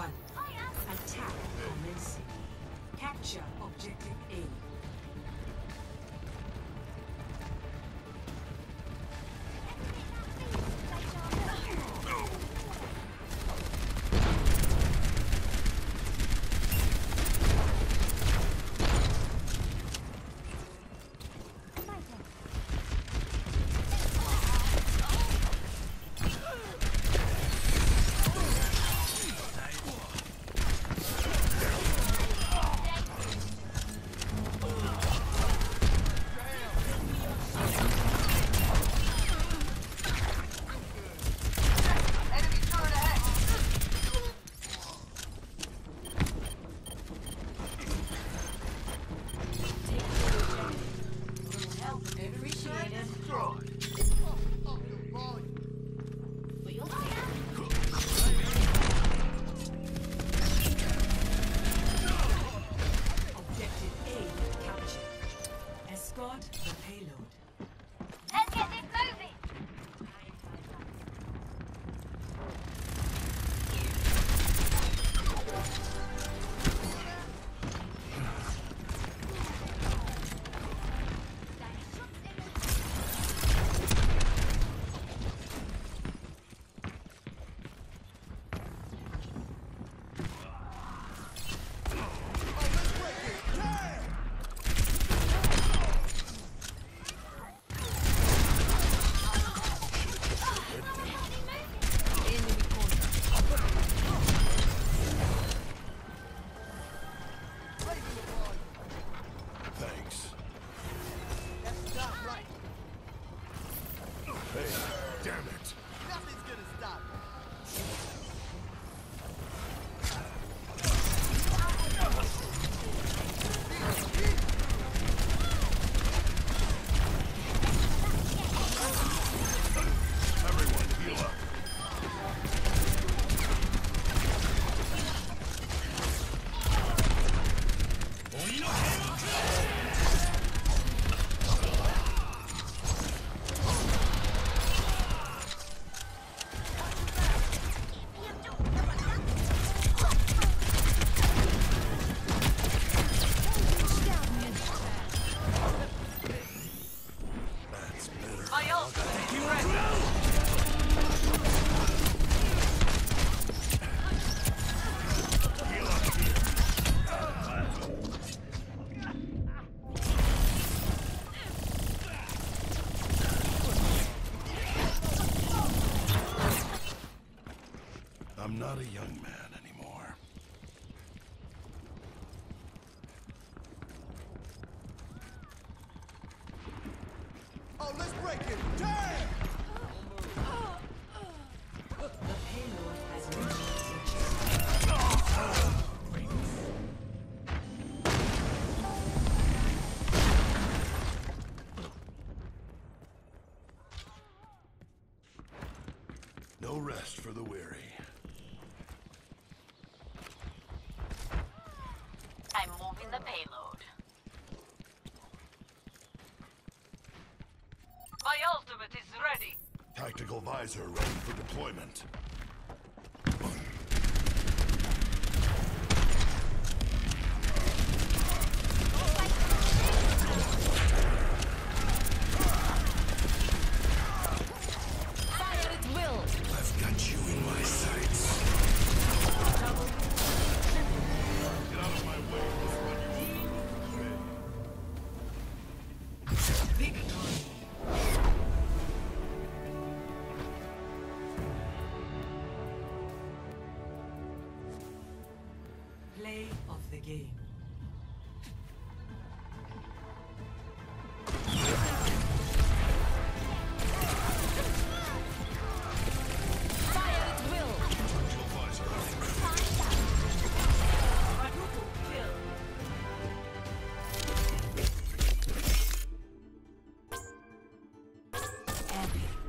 one. Attack commencing. Capture Objective Not right. Hey, damn it. Nothing's gonna stop me. Not a young man anymore. Oh. No rest for the weary. My ultimate is ready. Tactical visor ready for deployment. game. Epic.